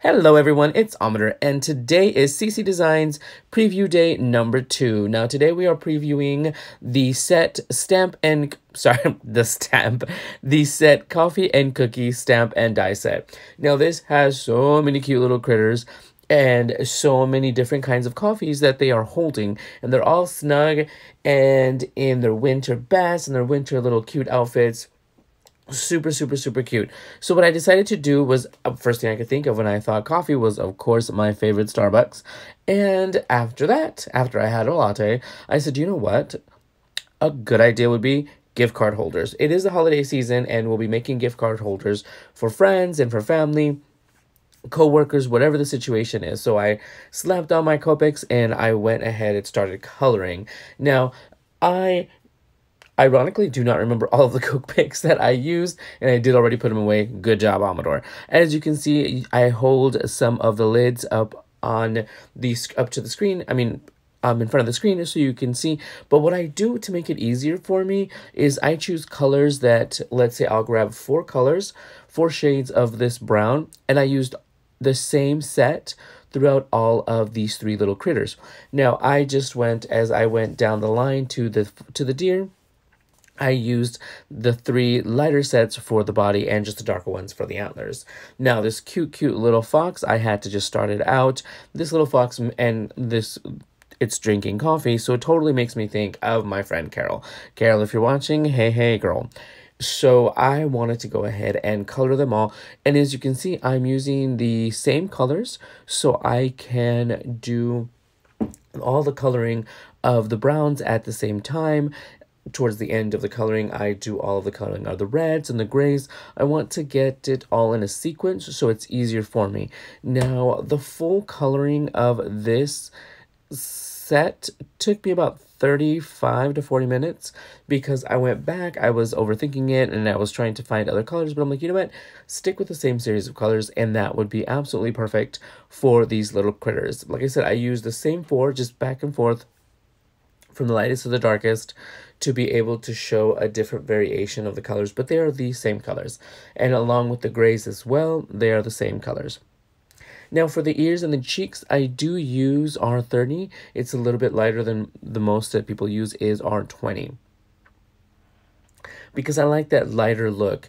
Hello everyone, it's Amador, and today is CC Designs preview day number two. Now today we are previewing the set stamp and, sorry, the stamp, the set coffee and cookie stamp and die set. Now this has so many cute little critters and so many different kinds of coffees that they are holding and they're all snug and in their winter bats and their winter little cute outfits super super super cute. So what i decided to do was uh, first thing i could think of when i thought coffee was of course my favorite starbucks. And after that after i had a latte i said you know what? A good idea would be gift card holders. It is the holiday season and we'll be making gift card holders for friends and for family co-workers whatever the situation is. So i slapped on my copics and i went ahead and started coloring. Now i ironically do not remember all of the Copics that I used, and I did already put them away. Good job, Amador. As you can see, I hold some of the lids up on the up to the screen. I mean, um, in front of the screen so you can see. But what I do to make it easier for me is I choose colors that, let's say I'll grab four colors, four shades of this brown, and I used the same set throughout all of these three little critters. Now, I just went, as I went down the line to the to the deer, I used the three lighter sets for the body and just the darker ones for the antlers. Now, this cute, cute little fox, I had to just start it out. This little fox and this it's drinking coffee, so it totally makes me think of my friend Carol. Carol, if you're watching, hey, hey, girl. So I wanted to go ahead and color them all. And as you can see, I'm using the same colors so I can do all the coloring of the browns at the same time towards the end of the coloring, I do all of the coloring of the reds and the grays. I want to get it all in a sequence so it's easier for me. Now, the full coloring of this set took me about 35 to 40 minutes because I went back, I was overthinking it, and I was trying to find other colors, but I'm like, you know what? Stick with the same series of colors, and that would be absolutely perfect for these little critters. Like I said, I use the same four, just back and forth from the lightest to the darkest to be able to show a different variation of the colors, but they are the same colors. And along with the grays as well, they are the same colors. Now for the ears and the cheeks, I do use R30. It's a little bit lighter than the most that people use is R20. Because I like that lighter look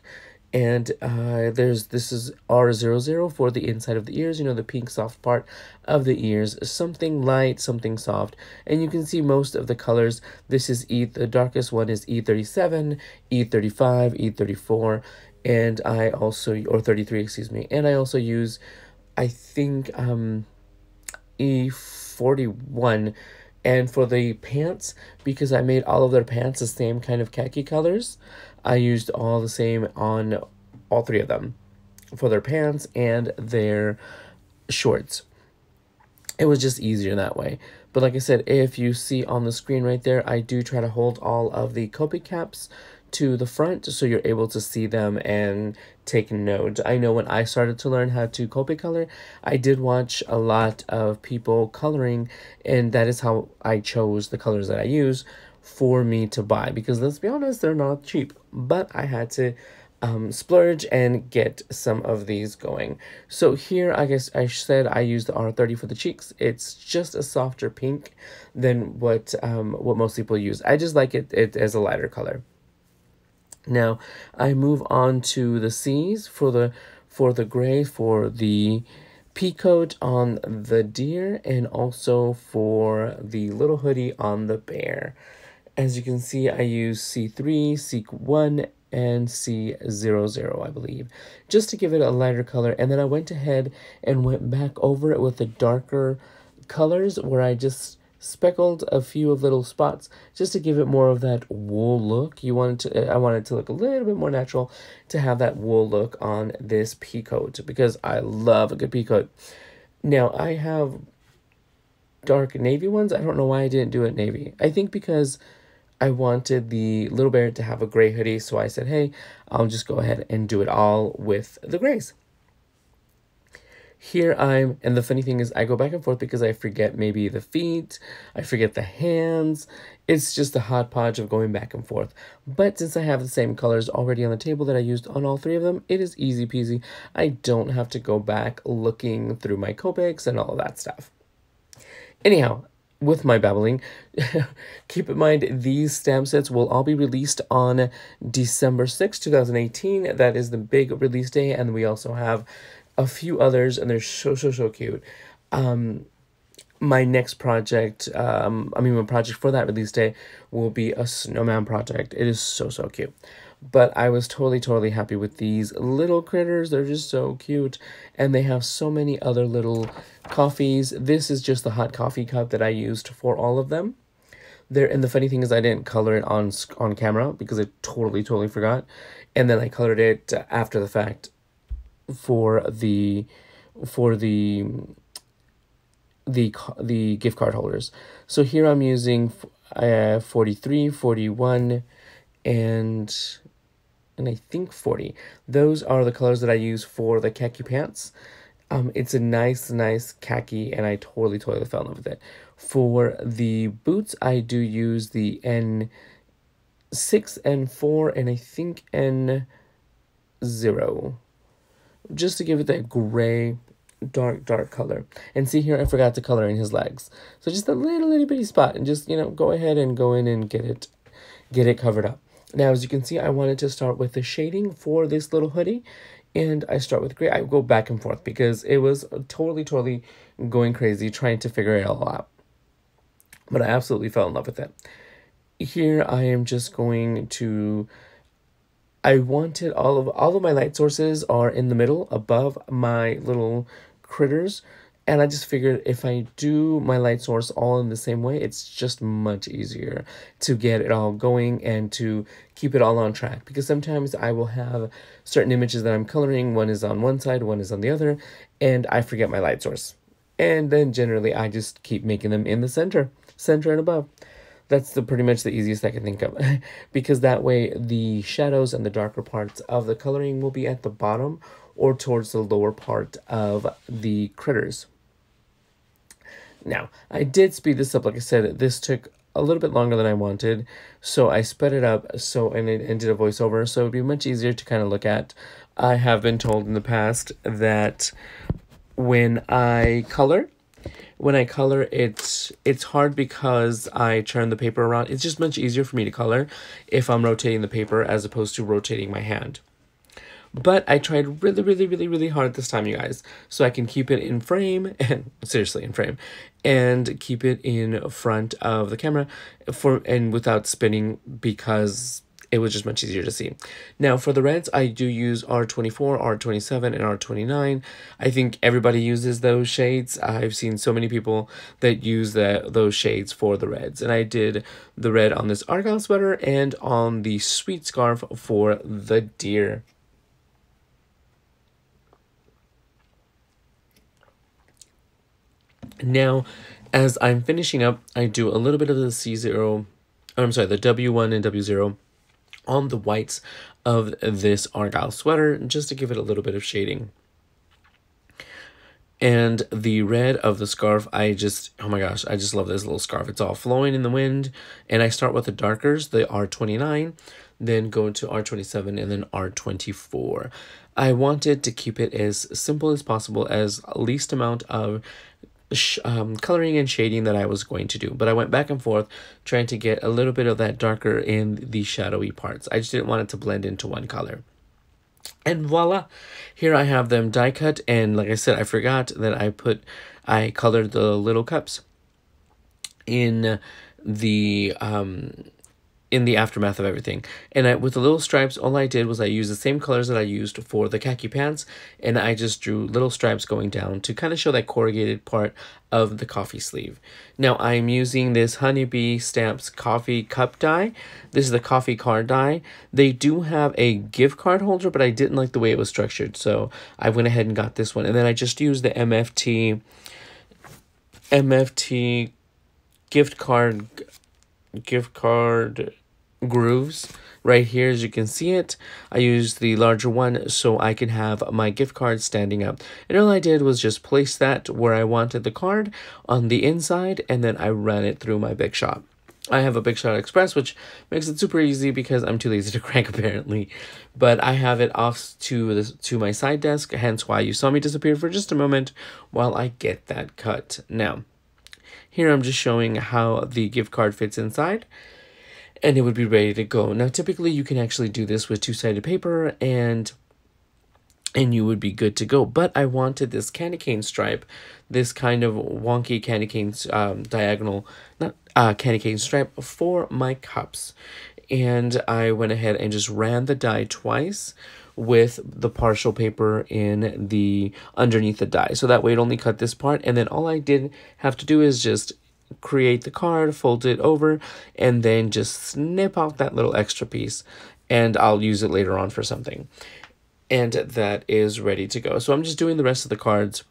and uh, there's this is R00 for the inside of the ears, you know, the pink soft part of the ears, something light, something soft, and you can see most of the colors. This is E, the darkest one is E37, E35, E34, and I also, or 33, excuse me, and I also use, I think, um, E41, and for the pants, because I made all of their pants the same kind of khaki colors, I used all the same on all three of them for their pants and their shorts. It was just easier that way. But like I said, if you see on the screen right there, I do try to hold all of the Copic caps to the front so you're able to see them and take note. I know when I started to learn how to Copic color, I did watch a lot of people coloring and that is how I chose the colors that I use for me to buy because let's be honest, they're not cheap. But I had to um, splurge and get some of these going. So here, I guess I said I used the R30 for the cheeks. It's just a softer pink than what um, what most people use. I just like it, it as a lighter color. Now, I move on to the C's for the for the gray for the pea coat on the deer and also for the little hoodie on the bear. As you can see, I use C3, C1, and C00, I believe, just to give it a lighter color. And then I went ahead and went back over it with the darker colors where I just speckled a few of little spots just to give it more of that wool look. You wanted to uh, I wanted to look a little bit more natural to have that wool look on this pea coat because I love a good pea coat. Now I have dark navy ones. I don't know why I didn't do it navy. I think because I wanted the little bear to have a gray hoodie, so I said, hey, I'll just go ahead and do it all with the grays. here I'm, and the funny thing is I go back and forth because I forget maybe the feet, I forget the hands. It's just a hot hodgepodge of going back and forth. But since I have the same colors already on the table that I used on all three of them, it is easy peasy. I don't have to go back looking through my Copics and all of that stuff. Anyhow, with my babbling, keep in mind these stamp sets will all be released on December 6, 2018. That is the big release day, and we also have a few others, and they're so, so, so cute. Um, my next project, um, I mean, my project for that release day will be a snowman project. It is so, so cute. But I was totally, totally happy with these little critters. They're just so cute. And they have so many other little coffees. This is just the hot coffee cup that I used for all of them. There, and the funny thing is I didn't color it on on camera because I totally, totally forgot. And then I colored it after the fact for the for the the the gift card holders. So here I'm using uh 43, 41 and and I think 40. Those are the colors that I use for the khaki pants. Um, it's a nice, nice khaki, and I totally, totally fell in love with it. For the boots, I do use the N6, N4, and I think N0 just to give it that gray, dark, dark color. And see here, I forgot to color in his legs. So just a little, little bitty spot and just, you know, go ahead and go in and get it, get it covered up. Now, as you can see, I wanted to start with the shading for this little hoodie. And I start with gray. I go back and forth because it was totally, totally going crazy trying to figure it all out. But I absolutely fell in love with it. Here I am just going to I wanted all of all of my light sources are in the middle above my little critters and I just figured if I do my light source all in the same way, it's just much easier to get it all going and to keep it all on track. Because sometimes I will have certain images that I'm coloring, one is on one side, one is on the other, and I forget my light source. And then generally I just keep making them in the center, center and above. That's the pretty much the easiest I can think of. because that way the shadows and the darker parts of the coloring will be at the bottom or towards the lower part of the critters. Now, I did speed this up. Like I said, this took a little bit longer than I wanted. So I sped it up so and, it, and did a voiceover. So it'd be much easier to kind of look at. I have been told in the past that when I color, when I color, it's it's hard because I turn the paper around. It's just much easier for me to color if I'm rotating the paper as opposed to rotating my hand. But I tried really, really, really, really hard this time, you guys, so I can keep it in frame, and seriously in frame, and keep it in front of the camera for and without spinning because it was just much easier to see. Now for the reds, I do use R24, R27, and R29. I think everybody uses those shades. I've seen so many people that use the, those shades for the reds. And I did the red on this Argyle sweater and on the sweet scarf for the deer. Now, as I'm finishing up, I do a little bit of the C0, I'm sorry, the W1 and W0 on the whites of this Argyle sweater just to give it a little bit of shading. And the red of the scarf, I just, oh my gosh, I just love this little scarf. It's all flowing in the wind. And I start with the darkers, the R29, then go to R27 and then R24. I wanted to keep it as simple as possible, as least amount of um, coloring and shading that I was going to do. But I went back and forth trying to get a little bit of that darker in the shadowy parts. I just didn't want it to blend into one color. And voila, here I have them die cut. And like I said, I forgot that I put, I colored the little cups in the um in the aftermath of everything. And I, with the little stripes, all I did was I used the same colors that I used for the khaki pants, and I just drew little stripes going down to kind of show that corrugated part of the coffee sleeve. Now I'm using this Honeybee Stamps coffee cup die. This is the coffee card die. They do have a gift card holder, but I didn't like the way it was structured, so I went ahead and got this one. And then I just used the MFT MFT gift card gift card grooves Right here, as you can see it, I used the larger one so I can have my gift card standing up. And all I did was just place that where I wanted the card on the inside, and then I ran it through my Big Shot. I have a Big Shot Express, which makes it super easy because I'm too lazy to crank apparently. But I have it off to the, to my side desk, hence why you saw me disappear for just a moment while I get that cut. Now, here I'm just showing how the gift card fits inside and it would be ready to go. Now, typically you can actually do this with two-sided paper and and you would be good to go. But I wanted this candy cane stripe, this kind of wonky candy cane um, diagonal, not uh, candy cane stripe for my cups. And I went ahead and just ran the die twice with the partial paper in the underneath the die. So that way it only cut this part. And then all I did have to do is just create the card, fold it over, and then just snip out that little extra piece. And I'll use it later on for something and that is ready to go. So I'm just doing the rest of the cards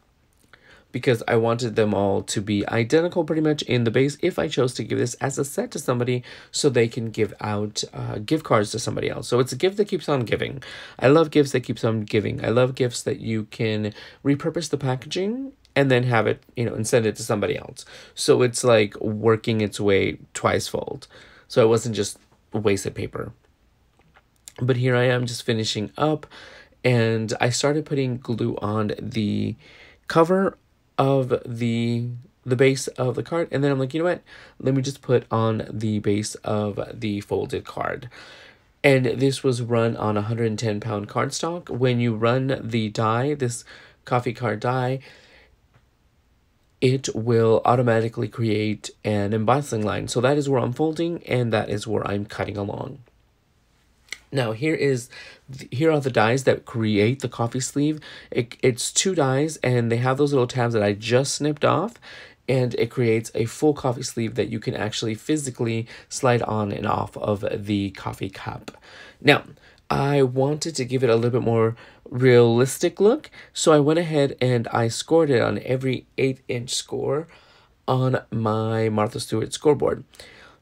because I wanted them all to be identical pretty much in the base if I chose to give this as a set to somebody so they can give out uh, gift cards to somebody else. So it's a gift that keeps on giving. I love gifts that keeps on giving. I love gifts that you can repurpose the packaging and then have it, you know, and send it to somebody else. So it's like working its way twice fold. So it wasn't just wasted paper. But here I am just finishing up and I started putting glue on the cover of the the base of the card and then I'm like you know what let me just put on the base of the folded card and this was run on 110 pound cardstock when you run the die this coffee card die it will automatically create an embossing line so that is where I'm folding and that is where I'm cutting along now here is here are the dies that create the coffee sleeve. It, it's two dies and they have those little tabs that I just snipped off and it creates a full coffee sleeve that you can actually physically slide on and off of the coffee cup. Now, I wanted to give it a little bit more realistic look, so I went ahead and I scored it on every 8 inch score on my Martha Stewart scoreboard.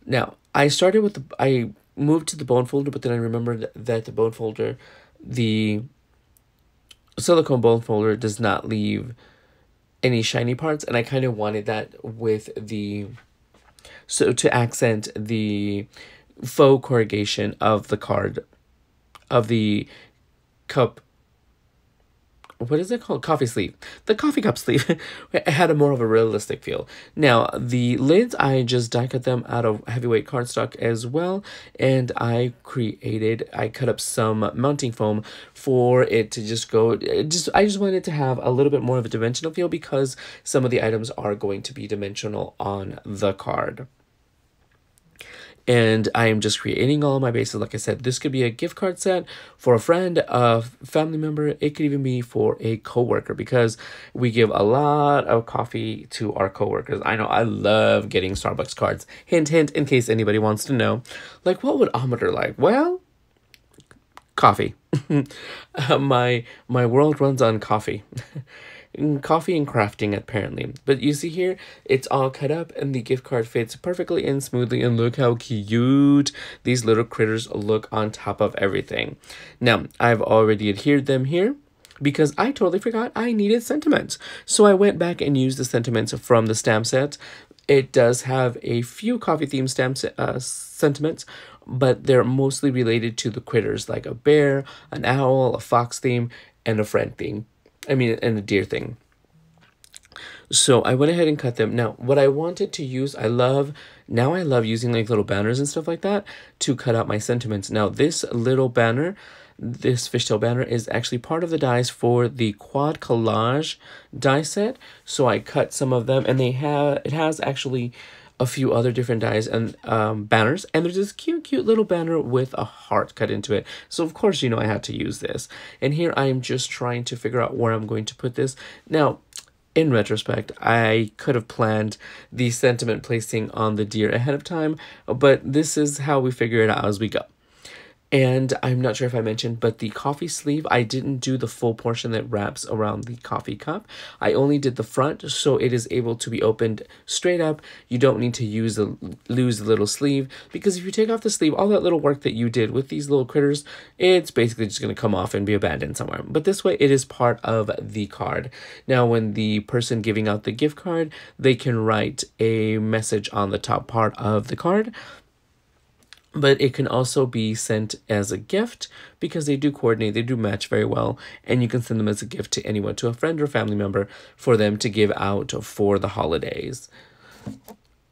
Now, I started with the, I moved to the bone folder, but then I remembered that the bone folder, the silicone bone folder does not leave any shiny parts, and I kind of wanted that with the, so to accent the faux corrugation of the card, of the cup what is it called? Coffee sleeve. The coffee cup sleeve had a more of a realistic feel. Now, the lids, I just die cut them out of heavyweight cardstock as well. And I created, I cut up some mounting foam for it to just go, just I just wanted to have a little bit more of a dimensional feel because some of the items are going to be dimensional on the card and I am just creating all my bases. Like I said, this could be a gift card set for a friend, a family member. It could even be for a coworker because we give a lot of coffee to our coworkers. I know I love getting Starbucks cards. Hint, hint, in case anybody wants to know. Like, what would Amador like? Well, coffee. uh, my my world runs on coffee. coffee and crafting apparently. But you see here, it's all cut up and the gift card fits perfectly in smoothly and look how cute these little critters look on top of everything. Now, I've already adhered them here because I totally forgot I needed sentiments. So I went back and used the sentiments from the stamp set. It does have a few coffee themed stamp uh, sentiments, but they're mostly related to the critters like a bear, an owl, a fox theme, and a friend theme. I mean, and the deer thing. So I went ahead and cut them. Now, what I wanted to use, I love, now I love using like little banners and stuff like that to cut out my sentiments. Now, this little banner, this fishtail banner is actually part of the dies for the quad collage die set. So I cut some of them and they have, it has actually a few other different dies and um, banners. And there's this cute cute little banner with a heart cut into it. So of course you know I had to use this. And here I am just trying to figure out where I'm going to put this. Now in retrospect, I could have planned the sentiment placing on the deer ahead of time, but this is how we figure it out as we go. And I'm not sure if I mentioned, but the coffee sleeve, I didn't do the full portion that wraps around the coffee cup. I only did the front, so it is able to be opened straight up. You don't need to use the lose the little sleeve, because if you take off the sleeve, all that little work that you did with these little critters, it's basically just going to come off and be abandoned somewhere. But this way, it is part of the card. Now, when the person giving out the gift card, they can write a message on the top part of the card but it can also be sent as a gift because they do coordinate, they do match very well, and you can send them as a gift to anyone, to a friend or family member, for them to give out for the holidays.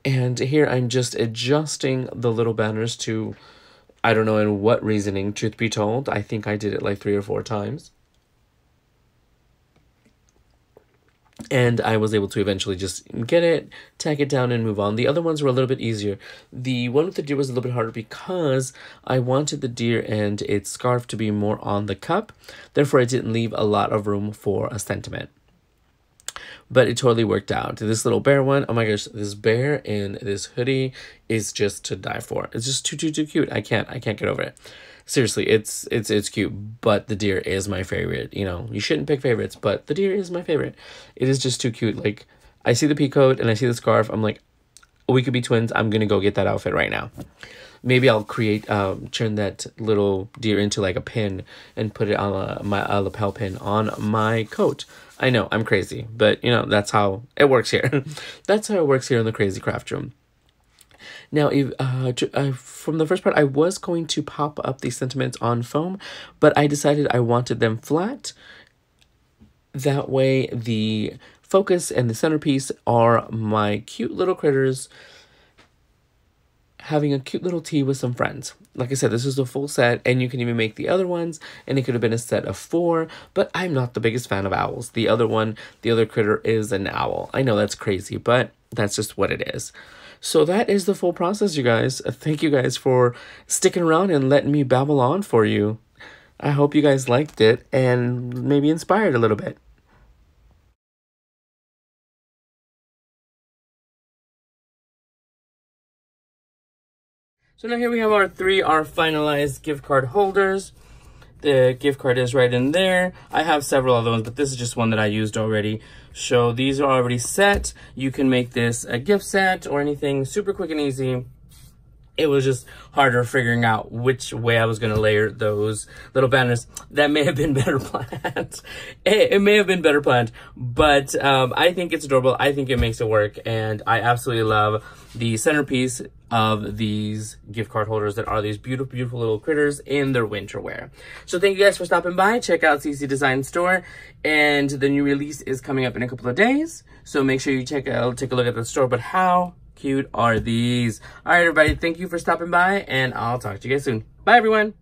And here I'm just adjusting the little banners to, I don't know in what reasoning, truth be told. I think I did it like three or four times. And I was able to eventually just get it, tack it down, and move on. The other ones were a little bit easier. The one with the deer was a little bit harder because I wanted the deer and its scarf to be more on the cup. Therefore, I didn't leave a lot of room for a sentiment. But it totally worked out. This little bear one, oh my gosh, this bear in this hoodie is just to die for. It's just too, too, too cute. I can't, I can't get over it seriously, it's it's it's cute, but the deer is my favorite. You know, you shouldn't pick favorites, but the deer is my favorite. It is just too cute. Like I see the peacoat and I see the scarf, I'm like, we could be twins. I'm gonna go get that outfit right now. Maybe I'll create um turn that little deer into like a pin and put it on a, my a lapel pin on my coat. I know I'm crazy, but you know that's how it works here. that's how it works here in the Crazy Craft Room. Now, if, uh, uh, from the first part, I was going to pop up these sentiments on foam, but I decided I wanted them flat. That way, the focus and the centerpiece are my cute little critters having a cute little tea with some friends. Like I said, this is a full set, and you can even make the other ones, and it could have been a set of four, but I'm not the biggest fan of owls. The other one, the other critter is an owl. I know that's crazy, but that's just what it is. So that is the full process, you guys. Uh, thank you guys for sticking around and letting me babble on for you. I hope you guys liked it and maybe inspired a little bit. So now here we have our three, our finalized gift card holders. The gift card is right in there. I have several other ones, but this is just one that I used already. So these are already set. You can make this a gift set or anything super quick and easy it was just harder figuring out which way I was going to layer those little banners. That may have been better planned. it, it, may have been better planned, but um, I think it's adorable. I think it makes it work, and I absolutely love the centerpiece of these gift card holders that are these beautiful, beautiful little critters in their winter wear. So thank you guys for stopping by. Check out CC Design Store, and the new release is coming up in a couple of days. So make sure you check out, take a look at the store. But how cute are these? All right, everybody. Thank you for stopping by, and I'll talk to you guys soon. Bye, everyone.